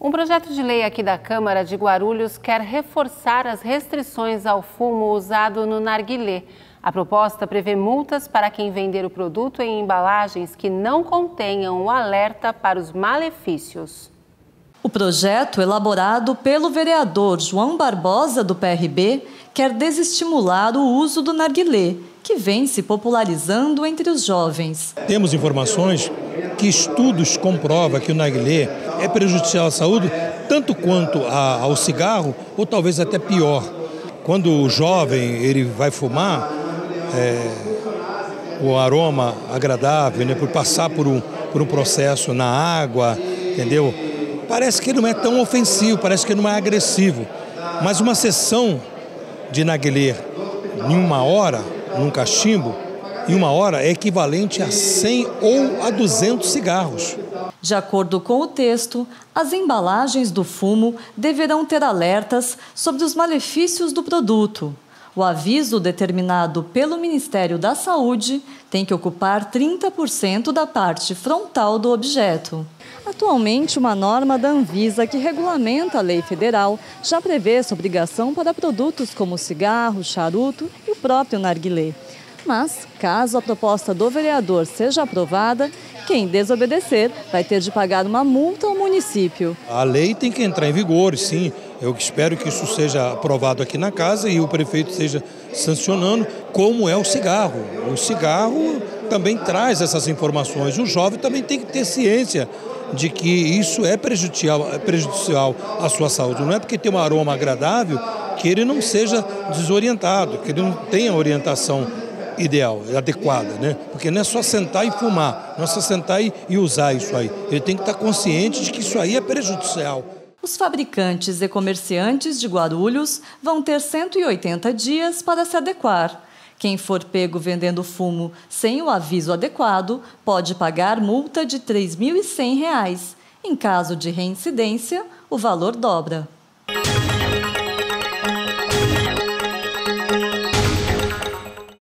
Um projeto de lei aqui da Câmara de Guarulhos quer reforçar as restrições ao fumo usado no narguilé. A proposta prevê multas para quem vender o produto em embalagens que não contenham o alerta para os malefícios. O projeto, elaborado pelo vereador João Barbosa, do PRB, quer desestimular o uso do narguilé, que vem se popularizando entre os jovens. Temos informações que estudos comprovam que o narguilé é prejudicial à saúde, tanto quanto a, ao cigarro, ou talvez até pior. Quando o jovem ele vai fumar, é, o aroma agradável, né, por passar por um, por um processo na água, entendeu? Parece que não é tão ofensivo, parece que não é agressivo. Mas uma sessão de naguilé em uma hora, num cachimbo, em uma hora é equivalente a 100 ou a 200 cigarros. De acordo com o texto, as embalagens do fumo deverão ter alertas sobre os malefícios do produto. O aviso determinado pelo Ministério da Saúde tem que ocupar 30% da parte frontal do objeto. Atualmente, uma norma da Anvisa que regulamenta a lei federal já prevê essa obrigação para produtos como cigarro, charuto e o próprio narguilé. Mas, caso a proposta do vereador seja aprovada, quem desobedecer vai ter de pagar uma multa município. A lei tem que entrar em vigor, sim. Eu espero que isso seja aprovado aqui na casa e o prefeito esteja sancionando, como é o cigarro. O cigarro também traz essas informações. O jovem também tem que ter ciência de que isso é prejudicial, é prejudicial à sua saúde. Não é porque tem um aroma agradável que ele não seja desorientado, que ele não tenha orientação ideal, adequada, né? Porque não é só sentar e fumar, não é só sentar e, e usar isso aí. Ele tem que estar consciente de que isso aí é prejudicial. Os fabricantes e comerciantes de Guarulhos vão ter 180 dias para se adequar. Quem for pego vendendo fumo sem o aviso adequado pode pagar multa de R$ 3.100. Em caso de reincidência, o valor dobra.